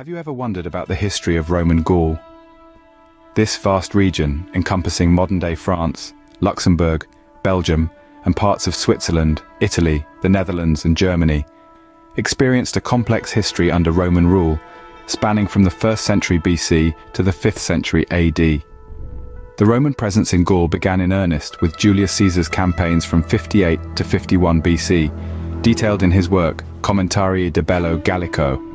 Have you ever wondered about the history of Roman Gaul? This vast region, encompassing modern-day France, Luxembourg, Belgium, and parts of Switzerland, Italy, the Netherlands and Germany, experienced a complex history under Roman rule, spanning from the 1st century BC to the 5th century AD. The Roman presence in Gaul began in earnest with Julius Caesar's campaigns from 58 to 51 BC, detailed in his work Commentarii de Bello Gallico.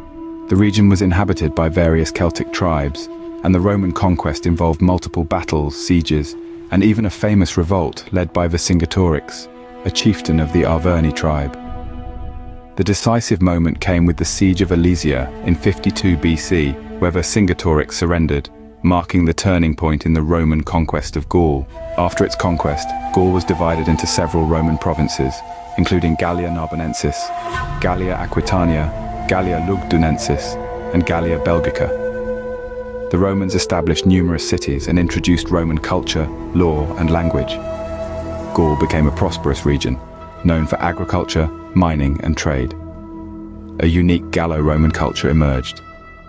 The region was inhabited by various Celtic tribes, and the Roman conquest involved multiple battles, sieges, and even a famous revolt led by Vercingetorix, a chieftain of the Arverni tribe. The decisive moment came with the siege of Alesia in 52 BC, where Vercingetorix surrendered, marking the turning point in the Roman conquest of Gaul. After its conquest, Gaul was divided into several Roman provinces, including Gallia Narbonensis, Gallia Aquitania, Gallia Lugdunensis, and Gallia Belgica. The Romans established numerous cities and introduced Roman culture, law, and language. Gaul became a prosperous region, known for agriculture, mining, and trade. A unique Gallo-Roman culture emerged,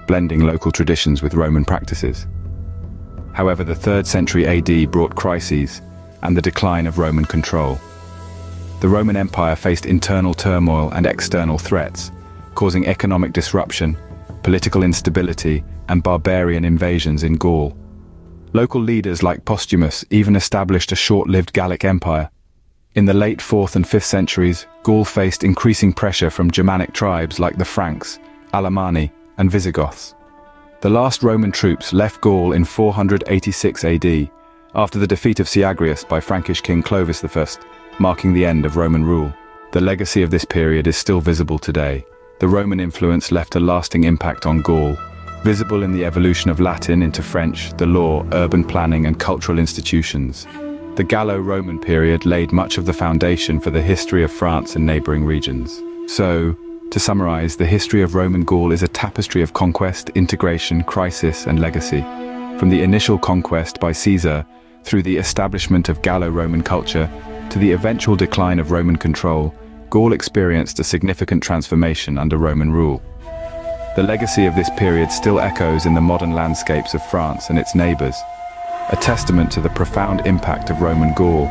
blending local traditions with Roman practices. However, the 3rd century AD brought crises and the decline of Roman control. The Roman Empire faced internal turmoil and external threats, causing economic disruption, political instability, and barbarian invasions in Gaul. Local leaders like Postumus even established a short-lived Gallic empire. In the late 4th and 5th centuries, Gaul faced increasing pressure from Germanic tribes like the Franks, Alemanni, and Visigoths. The last Roman troops left Gaul in 486 AD, after the defeat of Syagrius by Frankish king Clovis I, marking the end of Roman rule. The legacy of this period is still visible today, the Roman influence left a lasting impact on Gaul, visible in the evolution of Latin into French, the law, urban planning and cultural institutions. The Gallo-Roman period laid much of the foundation for the history of France and neighboring regions. So, to summarize, the history of Roman Gaul is a tapestry of conquest, integration, crisis and legacy. From the initial conquest by Caesar, through the establishment of Gallo-Roman culture, to the eventual decline of Roman control, Gaul experienced a significant transformation under Roman rule. The legacy of this period still echoes in the modern landscapes of France and its neighbours, a testament to the profound impact of Roman Gaul.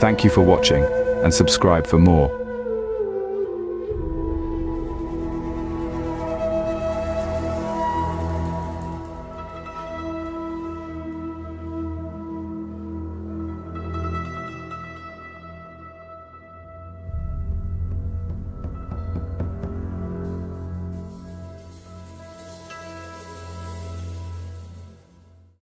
Thank you for watching, and subscribe for more.